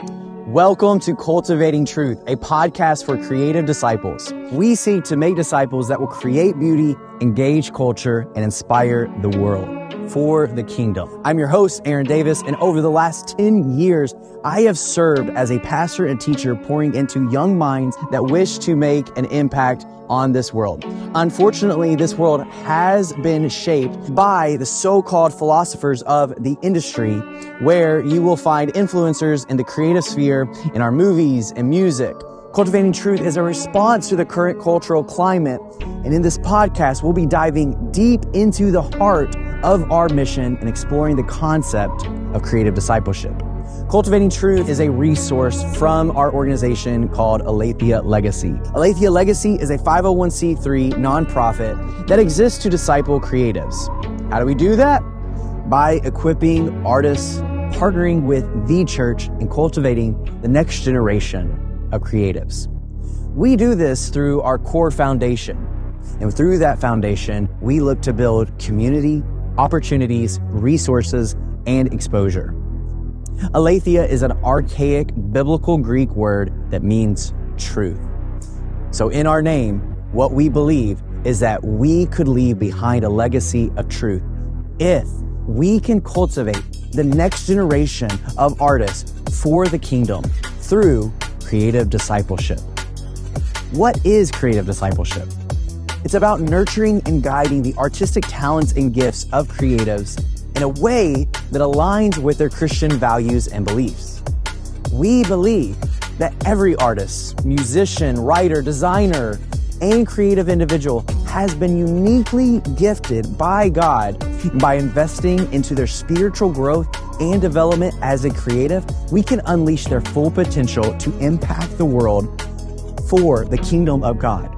Welcome to Cultivating Truth, a podcast for creative disciples. We seek to make disciples that will create beauty, engage culture, and inspire the world for the kingdom. I'm your host, Aaron Davis, and over the last 10 years, I have served as a pastor and teacher pouring into young minds that wish to make an impact on this world. Unfortunately, this world has been shaped by the so-called philosophers of the industry, where you will find influencers in the creative sphere in our movies and music. Cultivating Truth is a response to the current cultural climate. And in this podcast, we'll be diving deep into the heart of our mission and exploring the concept of creative discipleship. Cultivating Truth is a resource from our organization called Aletheia Legacy. Aletheia Legacy is a 501c3 nonprofit that exists to disciple creatives. How do we do that? By equipping artists, partnering with the church, and cultivating the next generation of creatives. We do this through our core foundation. And through that foundation, we look to build community, opportunities, resources, and exposure. Aletheia is an archaic biblical Greek word that means truth. So in our name, what we believe is that we could leave behind a legacy of truth if we can cultivate the next generation of artists for the kingdom through creative discipleship. What is creative discipleship? It's about nurturing and guiding the artistic talents and gifts of creatives in a way that aligns with their Christian values and beliefs. We believe that every artist, musician, writer, designer, and creative individual has been uniquely gifted by God by investing into their spiritual growth and development as a creative, we can unleash their full potential to impact the world for the kingdom of God.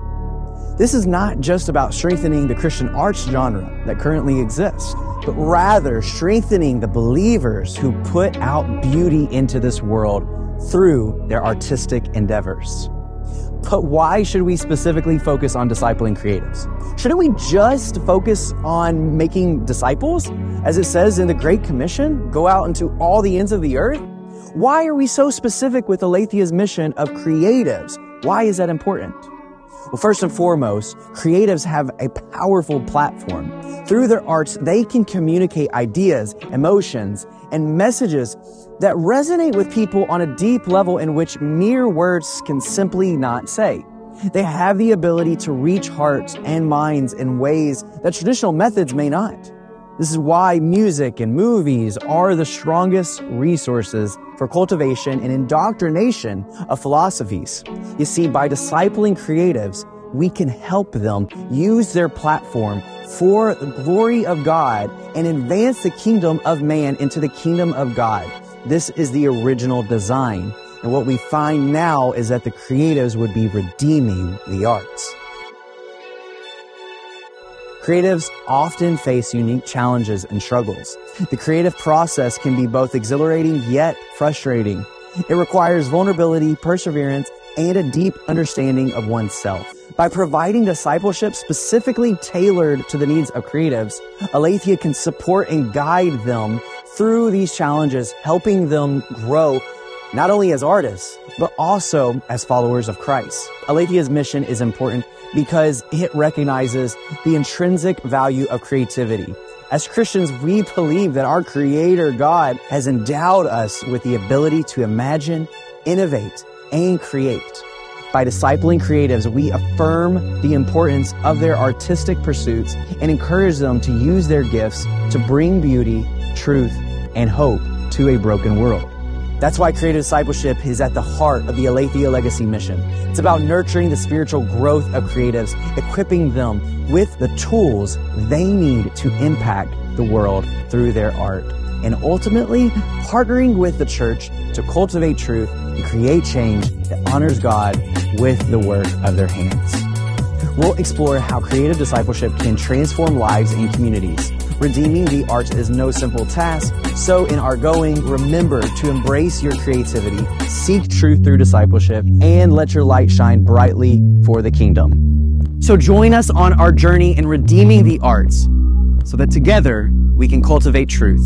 This is not just about strengthening the Christian arts genre that currently exists, but rather strengthening the believers who put out beauty into this world through their artistic endeavors. But why should we specifically focus on discipling creatives? Shouldn't we just focus on making disciples? As it says in the Great Commission, go out into all the ends of the earth? Why are we so specific with Aletheia's mission of creatives? Why is that important? Well, first and foremost, creatives have a powerful platform. Through their arts, they can communicate ideas, emotions, and messages that resonate with people on a deep level in which mere words can simply not say. They have the ability to reach hearts and minds in ways that traditional methods may not. This is why music and movies are the strongest resources for cultivation and indoctrination of philosophies. You see, by discipling creatives, we can help them use their platform for the glory of God and advance the kingdom of man into the kingdom of God. This is the original design. And what we find now is that the creatives would be redeeming the arts. Creatives often face unique challenges and struggles. The creative process can be both exhilarating yet frustrating. It requires vulnerability, perseverance, and a deep understanding of oneself. By providing discipleship specifically tailored to the needs of creatives, Aletheia can support and guide them through these challenges, helping them grow not only as artists, but also as followers of Christ. Aletheia's mission is important because it recognizes the intrinsic value of creativity. As Christians, we believe that our creator God has endowed us with the ability to imagine, innovate, and create. By discipling creatives, we affirm the importance of their artistic pursuits and encourage them to use their gifts to bring beauty, truth, and hope to a broken world. That's why creative discipleship is at the heart of the Aletheia Legacy mission. It's about nurturing the spiritual growth of creatives, equipping them with the tools they need to impact the world through their art, and ultimately partnering with the church to cultivate truth and create change that honors God with the work of their hands. We'll explore how creative discipleship can transform lives and communities Redeeming the arts is no simple task. So in our going, remember to embrace your creativity, seek truth through discipleship, and let your light shine brightly for the kingdom. So join us on our journey in redeeming the arts so that together we can cultivate truth.